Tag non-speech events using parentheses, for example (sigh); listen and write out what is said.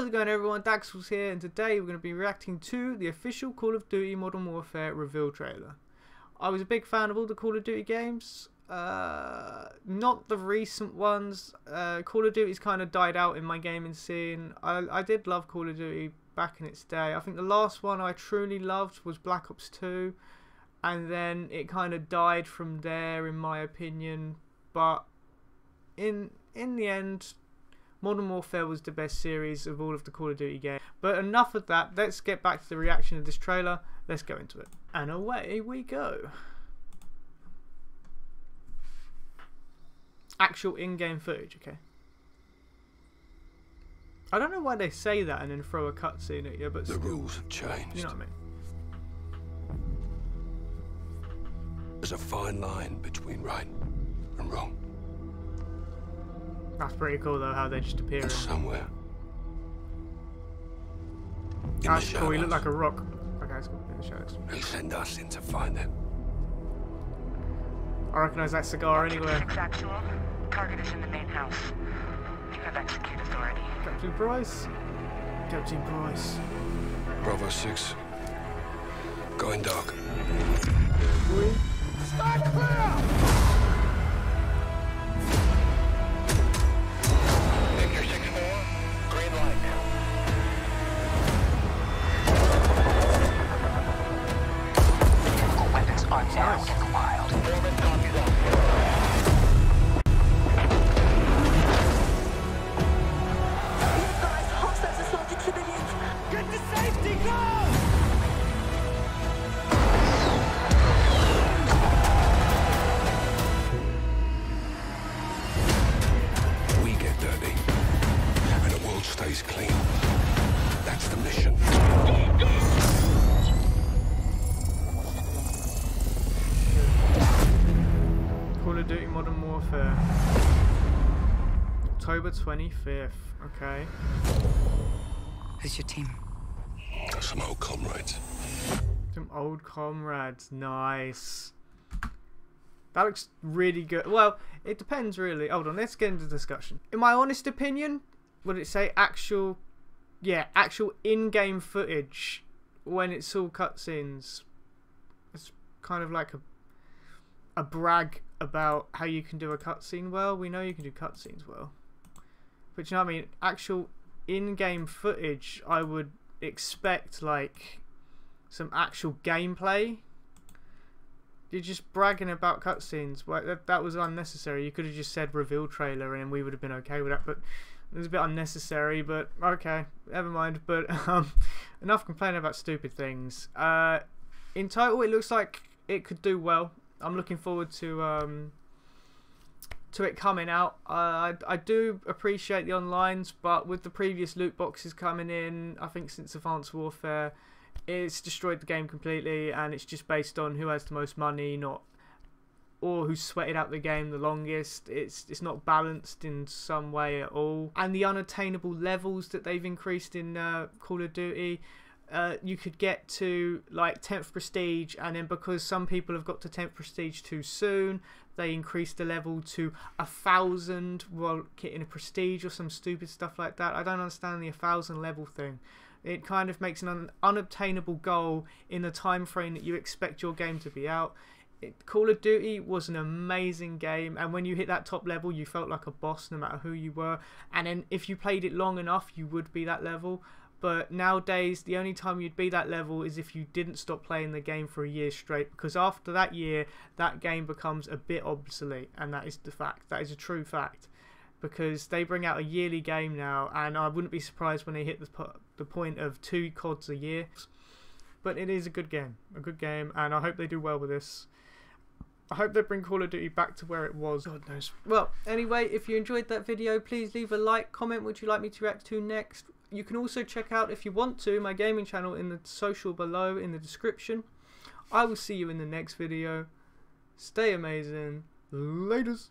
How's it going everyone, Daxellz here, and today we're going to be reacting to the official Call of Duty Modern Warfare reveal trailer. I was a big fan of all the Call of Duty games, uh, not the recent ones. Uh, Call of Duty's kind of died out in my gaming scene. I, I did love Call of Duty back in its day. I think the last one I truly loved was Black Ops 2, and then it kind of died from there in my opinion, but in in the end Modern Warfare was the best series of all of the Call of Duty games. But enough of that. Let's get back to the reaction of this trailer. Let's go into it. And away we go. Actual in-game footage, okay. I don't know why they say that and then throw a cutscene at you, but the still, rules have changed. You know what I mean? There's a fine line between right and wrong. That's pretty cool though, how they just appear. somewhere. Ah, that's cool. You look like a rock. Okay, let's go in the shadows. They send us in to find them. I recognize that cigar anywhere. Actual. Target is in the main house. You have execute authority. Captain Price. Captain Price. Bravo 6. Going dark. Start clear! Call of Duty Modern Warfare. October 25th. Okay. Who's your team? Some old comrades. Some old comrades. Nice. That looks really good. Well, it depends really. Hold on, let's get into discussion. In my honest opinion, would it say actual yeah actual in-game footage when it's all cutscenes it's kind of like a a brag about how you can do a cutscene well we know you can do cutscenes well but you know what I mean actual in-game footage I would expect like some actual gameplay you're just bragging about cutscenes. Well, that, that was unnecessary. You could have just said reveal trailer and we would have been okay with that. But it was a bit unnecessary, but okay, never mind. But (laughs) um, enough complaining about stupid things. Uh, in total, it looks like it could do well. I'm looking forward to um, to it coming out. I, I do appreciate the onlines, but with the previous loot boxes coming in, I think since Advanced Warfare, it's destroyed the game completely, and it's just based on who has the most money, not or who sweated out the game the longest. It's it's not balanced in some way at all. And the unattainable levels that they've increased in uh, Call of Duty. Uh, you could get to like 10th prestige and then because some people have got to 10th prestige too soon they increase the level to a thousand while getting a prestige or some stupid stuff like that i don't understand the a thousand level thing it kind of makes an un unobtainable goal in the time frame that you expect your game to be out it, Call of Duty was an amazing game, and when you hit that top level, you felt like a boss no matter who you were. And then if you played it long enough, you would be that level. But nowadays, the only time you'd be that level is if you didn't stop playing the game for a year straight. Because after that year, that game becomes a bit obsolete, and that is the fact. That is a true fact. Because they bring out a yearly game now, and I wouldn't be surprised when they hit the, the point of two CODs a year. But it is a good game, a good game, and I hope they do well with this. I hope they bring Call of Duty back to where it was. God knows. Well, anyway, if you enjoyed that video, please leave a like, comment what you like me to react to next. You can also check out, if you want to, my gaming channel in the social below in the description. I will see you in the next video. Stay amazing. Laters.